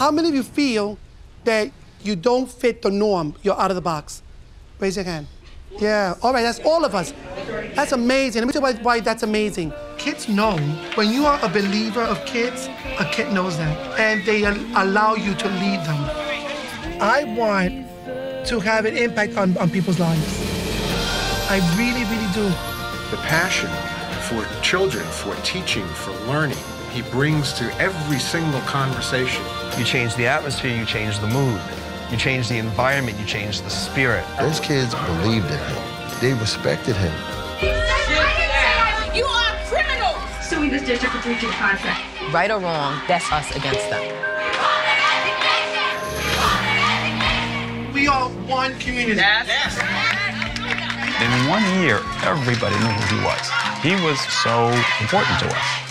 How many of you feel that you don't fit the norm? You're out of the box. Raise your hand. Yeah, all right, that's all of us. That's amazing. Let me tell you why, why that's amazing. Kids know when you are a believer of kids, a kid knows that, and they al- allow you to lead them. I want to have an impact on, on people's lives. I really, really do. The passion for children, for teaching, for learning, he brings to every single conversation. You change the atmosphere, you change the mood. You change the environment, you change the spirit. Those kids believed in him. They respected him. You are criminal. Suing this district for breaching contract. Right or wrong, that's us against them. We are one community. Yes. In one year, everybody knew who he was. He was so important to us.